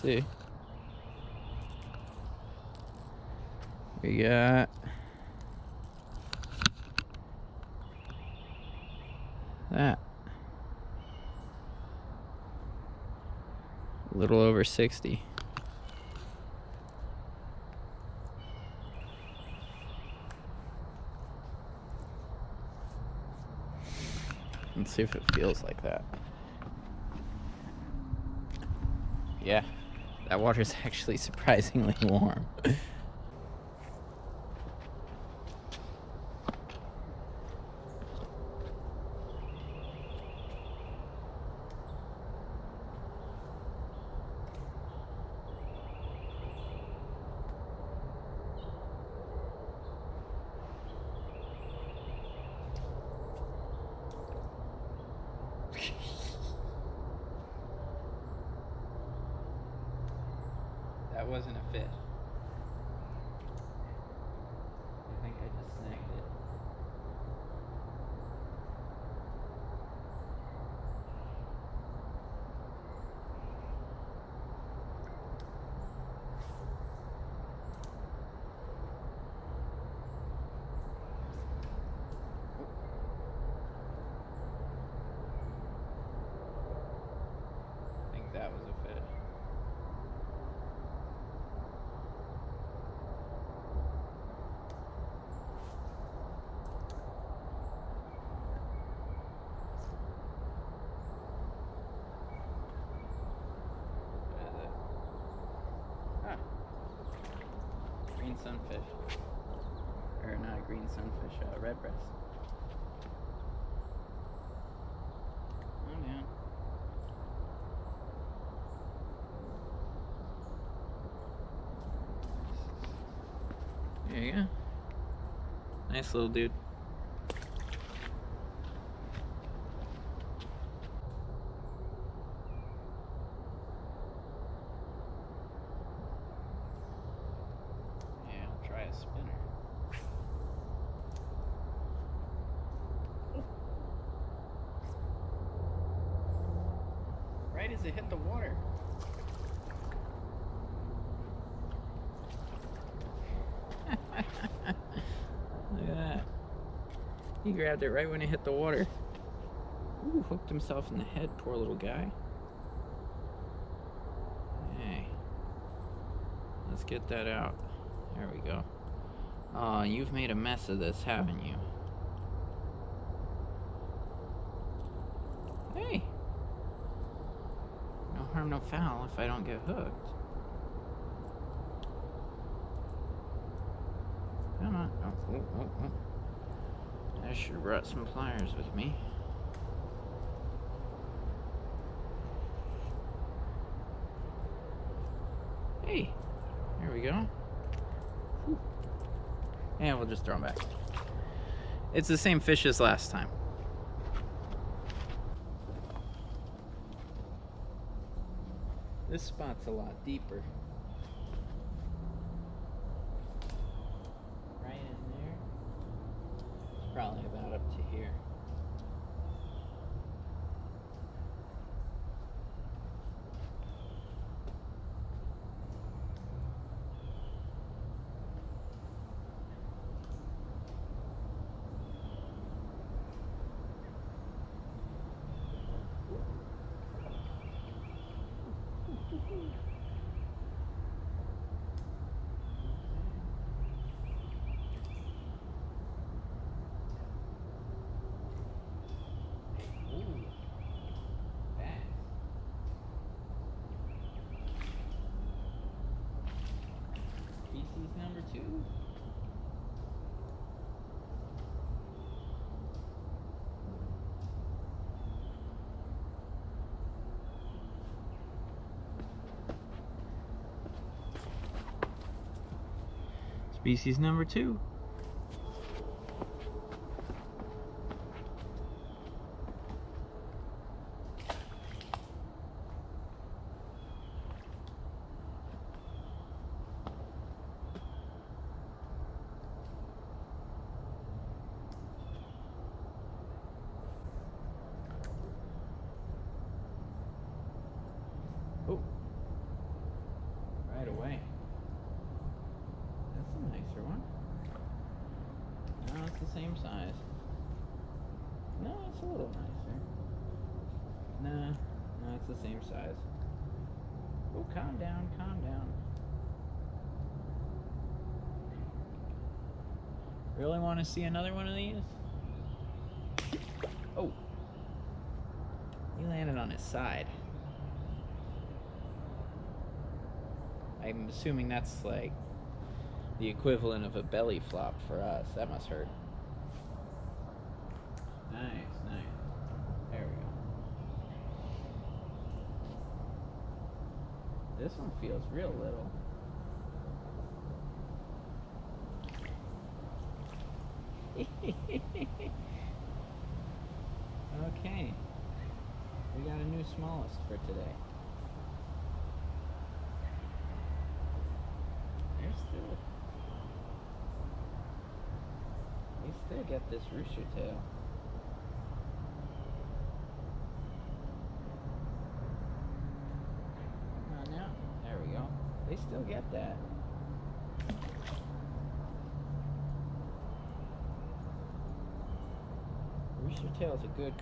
see. We got that. A little over 60. Let's see if it feels like that. Yeah, that water's actually surprisingly warm. that wasn't a fish. I think I just snagged it. I think that was a fish. What is it? Ah. Green sunfish. Or not a green sunfish, uh, redbreast. Oh man. There you go. Nice little dude. Yeah, I'll try a spinner. Right as it hit the water. Look at that. He grabbed it right when it hit the water. Ooh, hooked himself in the head, poor little guy. Hey. Let's get that out. There we go. Oh, you've made a mess of this, haven't you? Hey. No harm, no foul if I don't get hooked. Come on. Oh, oh, oh, oh. I should have brought some pliers with me. Hey, there we go. And we'll just throw them back. It's the same fish as last time. This spot's a lot deeper. Right in there. It's probably about up to here. Ooh, bass. Species number two. Species number two. Oh. nicer one. No, it's the same size. No, it's a little nicer. Nah, no, it's the same size. Oh, calm down, calm down. Really want to see another one of these? Oh. He landed on his side. I'm assuming that's like the equivalent of a belly flop for us. That must hurt. Nice, nice. There we go. This one feels real little. okay. We got a new smallest for today. They're still. We still get this rooster tail. Come on now. There we go. They still get that. Rooster tail is a good